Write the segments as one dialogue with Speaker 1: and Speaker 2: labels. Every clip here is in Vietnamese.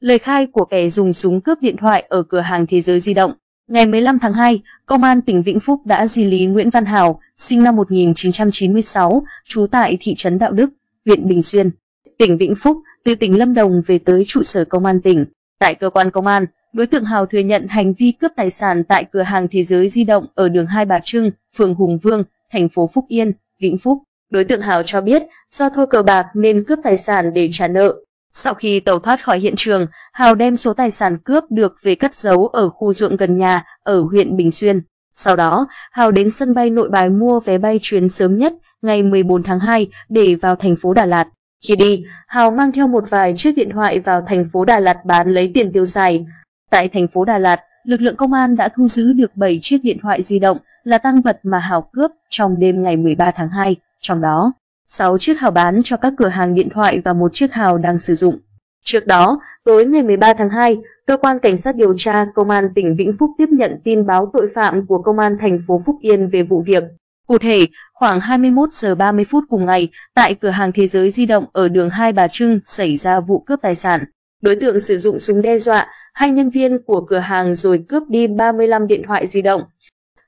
Speaker 1: Lời khai của kẻ dùng súng cướp điện thoại ở cửa hàng Thế giới di động. Ngày 15 tháng 2, Công an tỉnh Vĩnh Phúc đã di lý Nguyễn Văn Hào, sinh năm 1996, trú tại thị trấn Đạo Đức, huyện Bình Xuyên, tỉnh Vĩnh Phúc, từ tỉnh Lâm Đồng về tới trụ sở công an tỉnh. Tại cơ quan công an, đối tượng Hào thừa nhận hành vi cướp tài sản tại cửa hàng Thế giới di động ở đường Hai Bà Trưng, phường Hùng Vương, thành phố Phúc Yên, Vĩnh Phúc. Đối tượng Hào cho biết do thua cờ bạc nên cướp tài sản để trả nợ. Sau khi tẩu thoát khỏi hiện trường, Hào đem số tài sản cướp được về cất giấu ở khu ruộng gần nhà ở huyện Bình Xuyên. Sau đó, Hào đến sân bay nội bài mua vé bay chuyến sớm nhất ngày 14 tháng 2 để vào thành phố Đà Lạt. Khi đi, Hào mang theo một vài chiếc điện thoại vào thành phố Đà Lạt bán lấy tiền tiêu xài. Tại thành phố Đà Lạt, lực lượng công an đã thu giữ được 7 chiếc điện thoại di động là tăng vật mà Hào cướp trong đêm ngày 13 tháng 2. Trong đó, 6 chiếc Hào bán cho các cửa hàng điện thoại và một chiếc Hào đang sử dụng. Trước đó, tối ngày 13 tháng 2, cơ quan cảnh sát điều tra công an tỉnh Vĩnh Phúc tiếp nhận tin báo tội phạm của công an thành phố Phúc Yên về vụ việc. Cụ thể, khoảng 21 giờ 30 phút cùng ngày, tại cửa hàng Thế giới di động ở đường Hai Bà Trưng xảy ra vụ cướp tài sản. Đối tượng sử dụng súng đe dọa hai nhân viên của cửa hàng rồi cướp đi 35 điện thoại di động.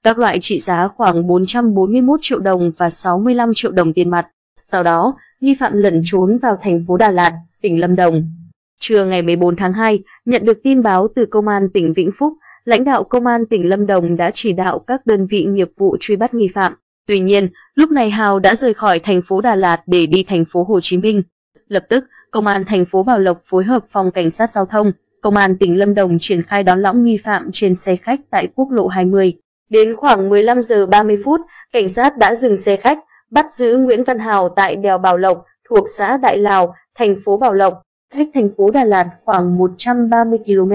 Speaker 1: Các loại trị giá khoảng 441 triệu đồng và 65 triệu đồng tiền mặt. Sau đó, nghi phạm lẩn trốn vào thành phố Đà Lạt, tỉnh Lâm Đồng. Trưa ngày 14 tháng 2, nhận được tin báo từ Công an tỉnh Vĩnh Phúc, lãnh đạo Công an tỉnh Lâm Đồng đã chỉ đạo các đơn vị nghiệp vụ truy bắt nghi phạm. Tuy nhiên, lúc này Hào đã rời khỏi thành phố Đà Lạt để đi thành phố Hồ Chí Minh. Lập tức, Công an thành phố Bảo Lộc phối hợp phòng cảnh sát giao thông, Công an tỉnh Lâm Đồng triển khai đón lõng nghi phạm trên xe khách tại quốc lộ 20. Đến khoảng 15 giờ 30 phút, cảnh sát đã dừng xe khách, bắt giữ Nguyễn Văn Hào tại đèo Bảo Lộc thuộc xã Đại Lào, thành phố Bảo Lộc, cách thành phố Đà Lạt khoảng 130 km.